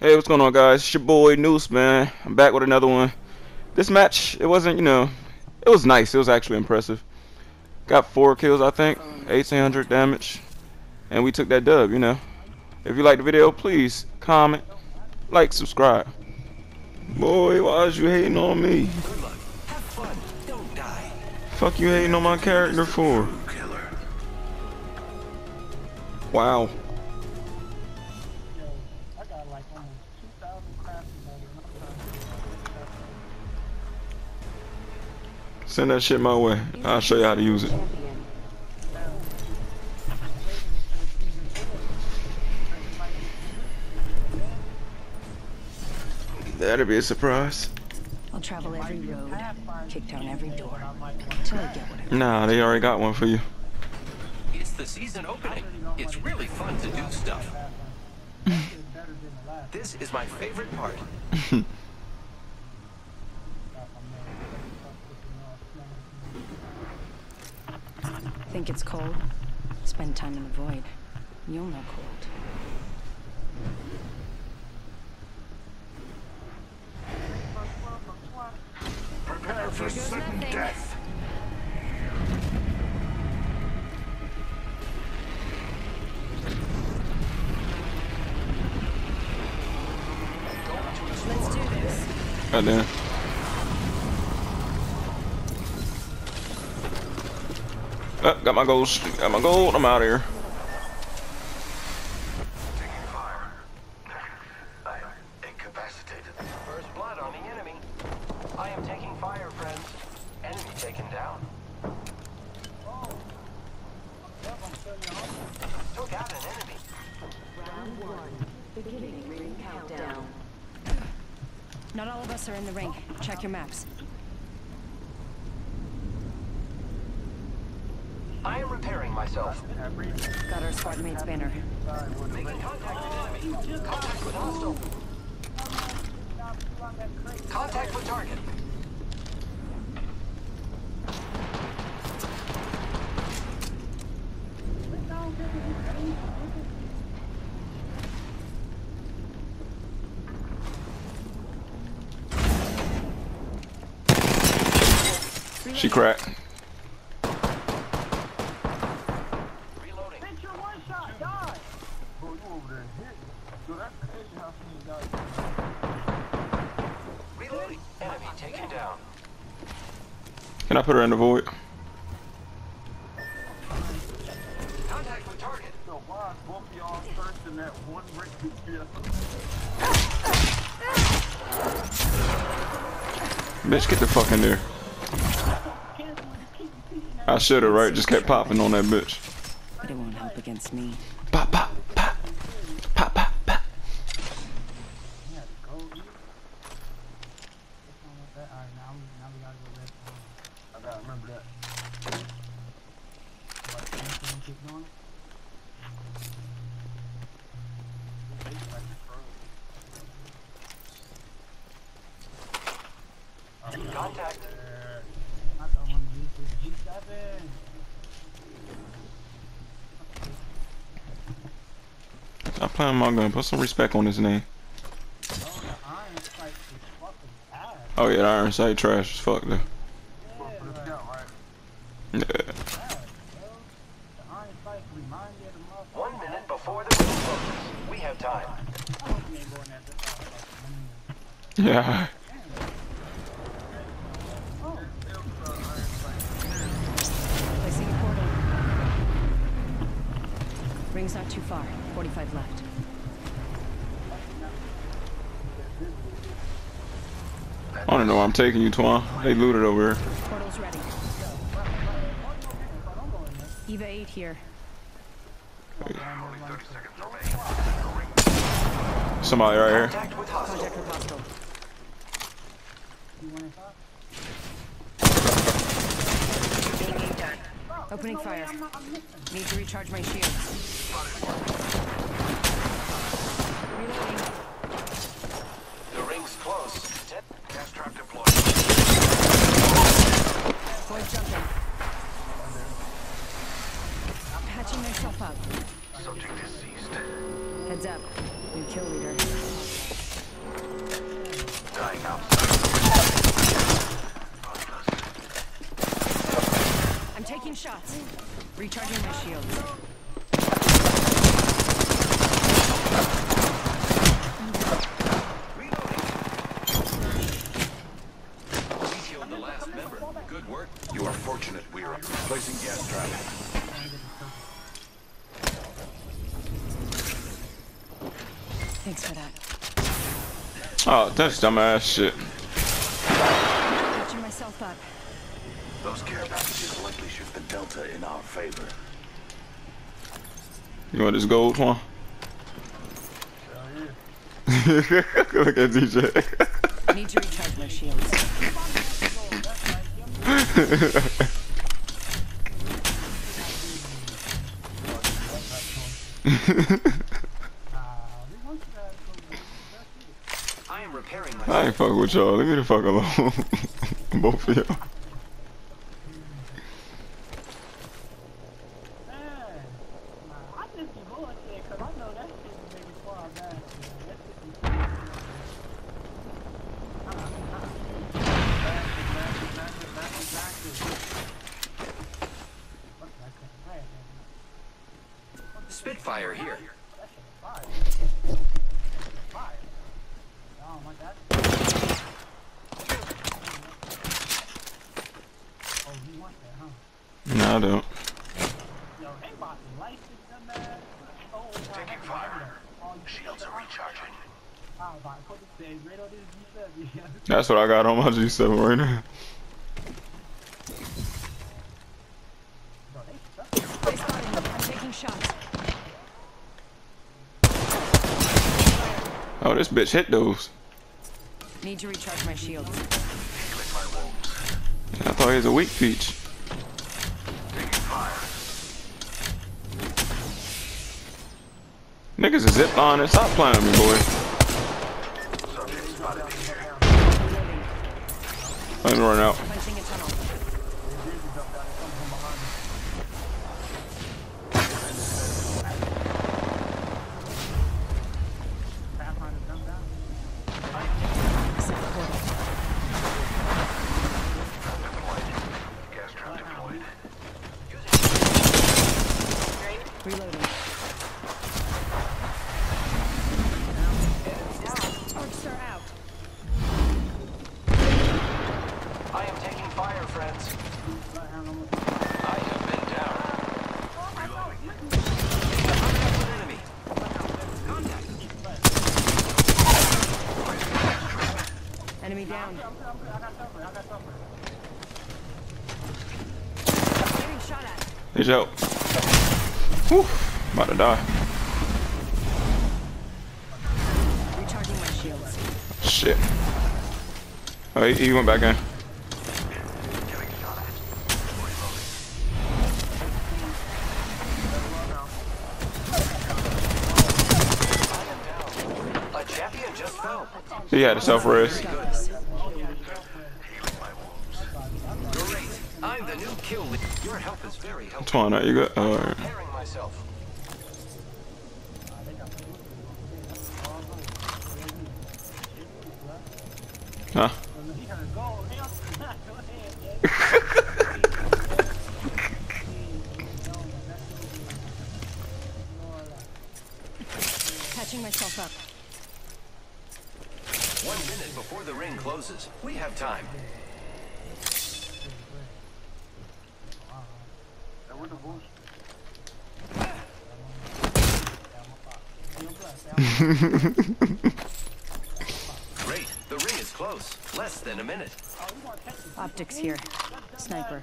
Hey, what's going on, guys? It's your boy Neus, man. I'm back with another one. This match, it wasn't, you know, it was nice. It was actually impressive. Got four kills, I think, 1800 damage, and we took that dub. You know, if you like the video, please comment, like, subscribe. Boy, why is you hating on me? Fuck you hating on my character for? Wow. Send that shit my way. I'll show you how to use it. That'll be a surprise. I'll travel every road, kick down every door, till I get what I Nah, they already got one for you. It's the season opening. It's really fun to do stuff. it's better than the last This is my favorite part. stuff I'm there. Think it's cold? Spend time in the void. You'll know cold. Prepare for sudden death. Let's do this. Right Oh, got my gold. Got my gold. I'm out of here. Not all of us are in the ring. Check your maps. I am repairing myself. Got our squad mate's banner. Making contact with enemy. Contact with hostile. Contact with target. She cracked. Reloading. Bitch, you're one shot, die! Bro, you Can I put her in the void? Bitch, get the fuck in there. I should have, right? Just kept popping on that bitch. But it won't help against me. Pop, pop, pop. Pop, pop, pop. Yeah, go eat. What's wrong with that? Alright, now we, now we gotta go red. I gotta remember that. Like, anything keep going? Contact. I don't want to G7. Stop playing my gun. Put some respect on his name. Oh, the iron sight is fucking ass. Oh yeah, the iron sight trash as fuck though. Yeah, like, Yeah. bad, bro. The iron sight remind me of the motherfucker. One minute before the ring closes. We have time. I hope you ain't going at this Yeah. Placing a portal. Ring's not too far. 45 left. I don't know where I'm taking you, Twan. They looted over here. Portal's ready. Eva 8 here. Somebody right here. Contact with hostile. Contact with hostile. Opening fire. Need to recharge my shields. Placing gas trap. Thanks for that. Oh, that's dumbass shit. Catching myself up. Those care packages likely shift the delta in our favor. You want this gold one? Look at DJ. Need to recharge my shields. I am repairing my. I ain't fuck with y'all. Leave me the fuck alone. Both of y'all. Shields are recharging. That's what I got on my G7 right now. Oh, this bitch hit those. Need to recharge my shields. I thought he was a weak peach. Niggas is zip on it. Stop playing me, boy. I'm running out. He's out. Whew, about to die. Shit. Oh, he, he went back in. He had a self-rest. Twana, you good? Alright. Huh? Catching myself up. One minute before the ring closes. We have time. Great. The ring is close. Less than a minute. Optics here. Sniper.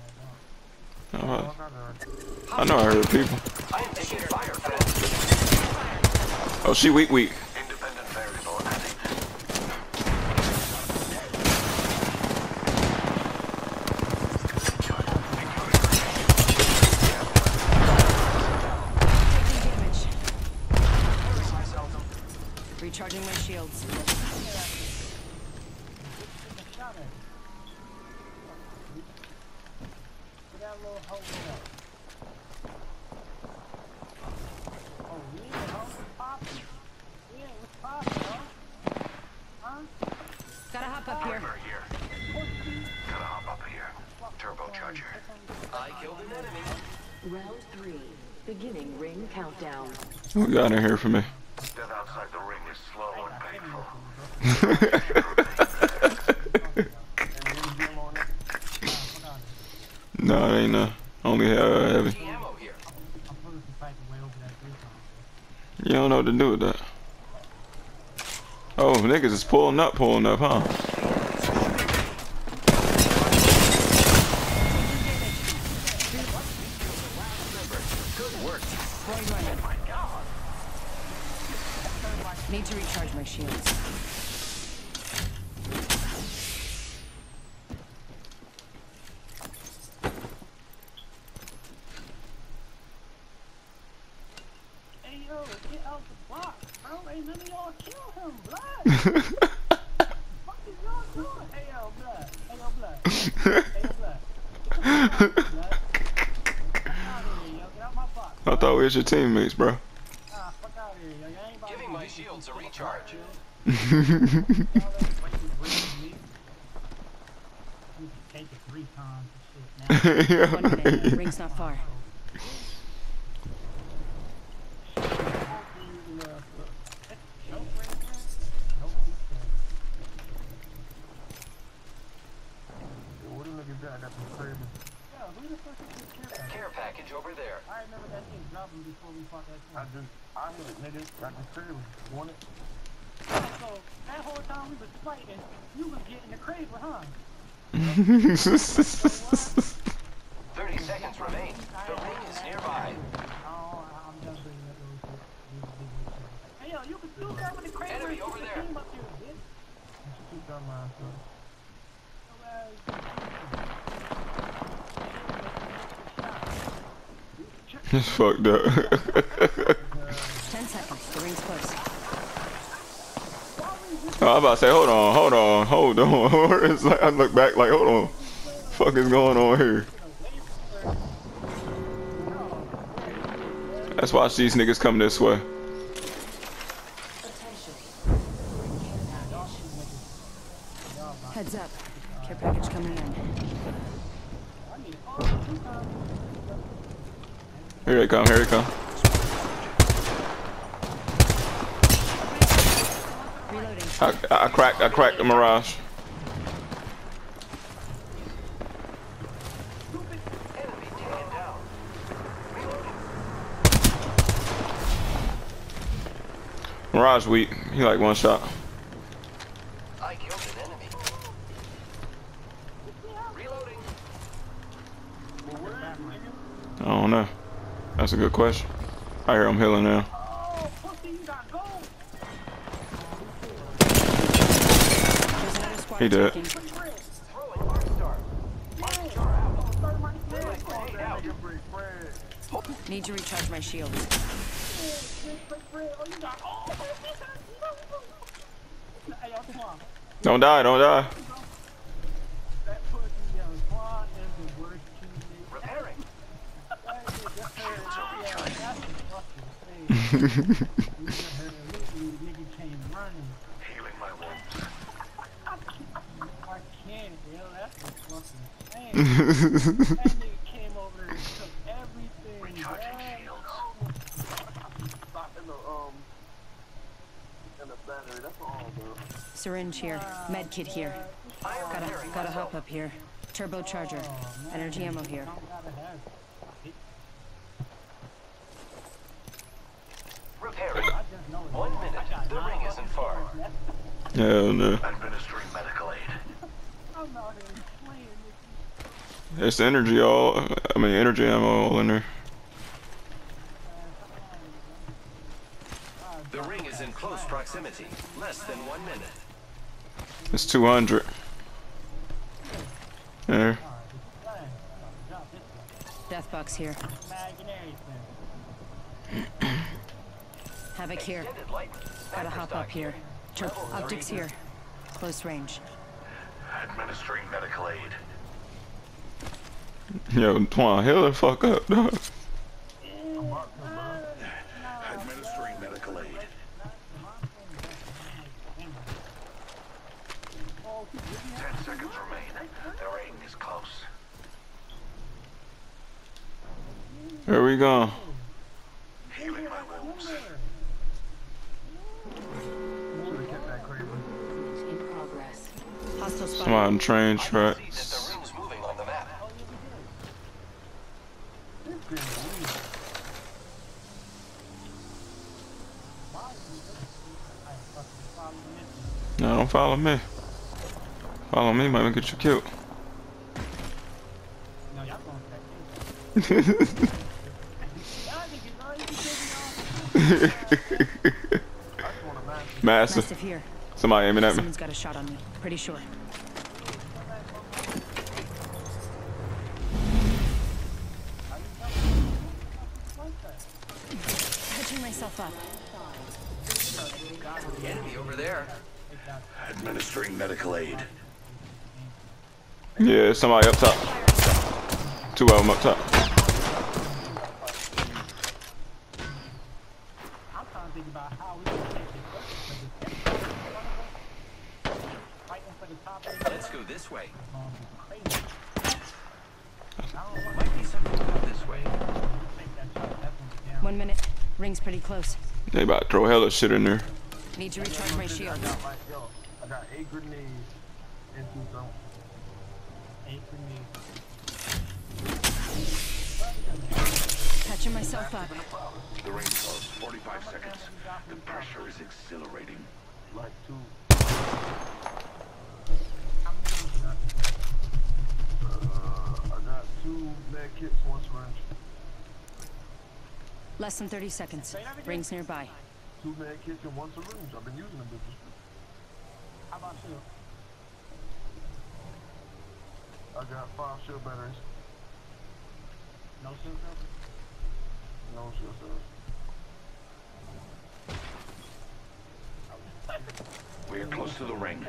that dog. Uh, Fuck out there. I know I heard people. Oh, she weak, weak. Independent variable added. Taking damage. I seldom. Recharging my shields. Shot at it. Put that little hole in there. Oh, yeah, huh? What's poppin'? Yeah, what's poppin', huh? Huh? Gotta hop up here. We're here. Gotta hop up here. Turbocharger. I killed an enemy. Round three, beginning ring countdown. What got in here for me? Death outside the ring is slow and painful. And then ammo in it. Nah, fuck out of here. no, it ain't uh, only uh, heavy. You don't know what to do with that. Oh, niggas is pulling up, pulling up, huh? Need to recharge my shields. Hey, yo, get out the box, bro. Ain't none of y'all kill him, blood. fuck is y'all doing? Hey, yo, blood. Hey, yo, blood. Hey, yo, blood. Get the fuck out, blood. Fuck out of here, yo. Get out my box. I thought we was your teammates, bro. Ah, fuck out of here, yo. Y'all ain't about Giving my shields a recharge. box, yo. Y'all ain't fucking bringing me. You can take it three times and shit now. One minute. Ring's not far. Care package over there. I remember that thing dropping before we fought that thing. I just, It, nigga. The crib. Want it? So, that whole time we was fighting, you was getting the crib, huh? 30 seconds remain. The ring is nearby. Enemy over there. It's fucked up. Oh, I'm about to say, hold on, hold on, hold on. it's like I look back, like, hold on, fuck is going on here? Let's watch these niggas come this way. Heads up. Care package coming in. Here they come, here they come. I, I cracked, I cracked the Mirage. Mirage weak. He like one shot. I killed an enemy. I don't know. That's a good question. I hear him healing now. Oh, pussy, you got gold. There's another squad He did. attacking. Throwing Arc Star. Arc Star out. Need to recharge my shield. Don't die, don't die. Repairing. Healing my wounds. I can't, yo. That's the fucking thing. That nigga came over and took everything. Recharging man. shields. Stop in the um in the battery. That's all, bro. Syringe here. Med kit here. Gotta, repairing gotta hop up here. Turbocharger. Energy ammo here. Don't gotta have it. Repairing. I just know it. One minute. The ring isn't far. kills, man. No. Administering medical aid. I'm out here playing with you. It's energy all. I mean energy ammo all in there. The ring is in close proximity. Less than one minute. It's 200. There. Alright, it's fine. Drop this one. Death box here. Mag and. Havoc here. Gotta hop up here. Tur- optics here. Close range. Administering medical aid. Yo, Twan, hell the fuck up, dog. Administering medical aid. Ten seconds remain. The ring is close. Where we going? Healing my wounds. In progress. Hostile Some spotted. on train tracks. the ring's moving on the map. No, don't follow me. Follow me, might get you killed. No, y'all going back in. Y'all niggas already taking off. Mastiff. Mastiff here. Somebody aiming at me. Someone's got a shot on me. Pretty sure. Yeah, somebody up top. Two of them up top. I'm trying to think about how we can take this. Because this- Fighting for the top of the Let's go this way. um, crazy. I don't want Might be something about this way. to make that shot. That's when it's down. One minute. Ring's pretty close. They about to throw hella shit in there. Need to recharge my shield. I got like yo, I got eight grenades and two zones. Eight grenades. Patching myself up. The ring close. 45 seconds. The pressure is exhilarating. Like two. How many of you got? Uh, I got two med kits, one syringe. Less than 30 seconds. Ring's nearby. Two med kits and one syringe. I've been using them bitches. How about you? I got five shield batteries. No silver? No shield cells. We are close to the ring.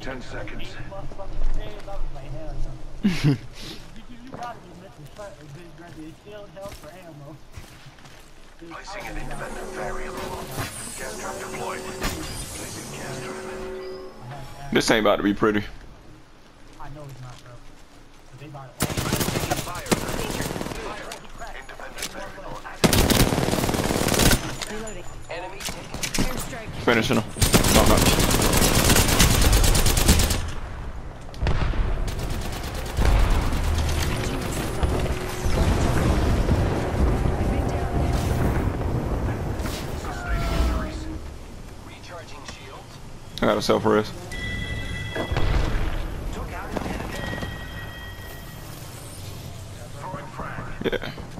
10 seconds. Eight motherfucking grenades? I was like, hell no. you, you, you gotta be missing something. Big grenade shield, health, for ammo. Placing an independent variable. Gas trap deployed. Placing gas trap. This ain't about to be pretty. I know it's not, bro. But they bought it. Fire. Independent variable. Reloading. Enemy taking Airstrike. Finishing them. No, no. Patching myself up. Big down. sustaining injuries. Recharging shields. I got a self frag.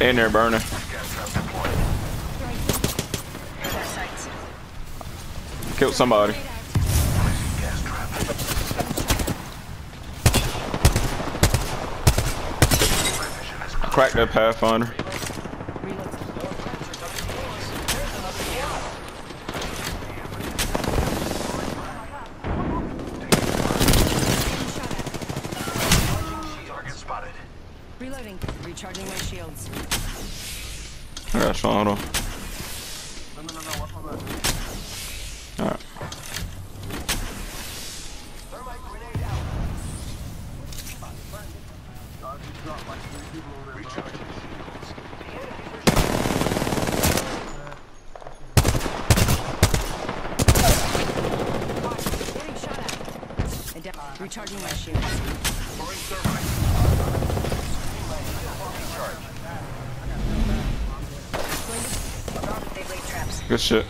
In there, burner. Killed somebody. Crack that pathfinder. Recharging my shields. Good shit.